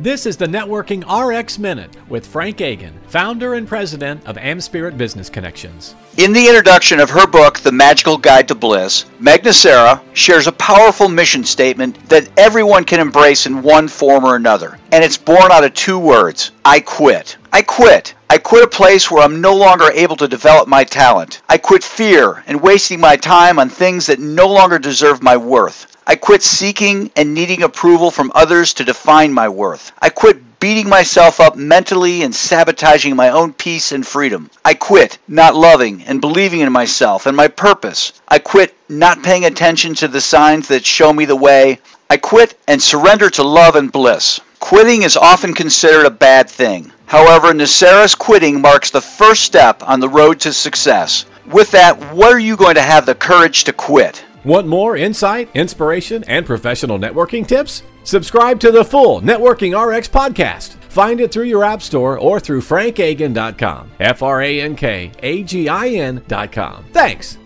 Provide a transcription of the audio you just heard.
This is the Networking Rx Minute with Frank Agin, founder and president of AmSpirit Business Connections. In the introduction of her book, The Magical Guide to Bliss, Meg Nocero shares a powerful mission statement that everyone can embrace in one form or another. And it's born out of two words I quit. I quit. I quit a place where I'm no longer able to develop my talent. I quit fear and wasting my time on things that no longer deserve my worth. I quit seeking and needing approval from others to define my worth. I quit beating myself up mentally and sabotaging my own peace and freedom. I quit not loving and believing in myself and my purpose. I quit not paying attention to the signs that show me the way. I quit and surrender to love and bliss. Quitting is often considered a bad thing. However, Nocero's quitting marks the first step on the road to success. With that, what are you going to have the courage to quit? Want more insight, inspiration, and professional networking tips? Subscribe to the full Networking Rx podcast. Find it through your app store or through frankagin.com. F R A N K A G I N.com. Thanks.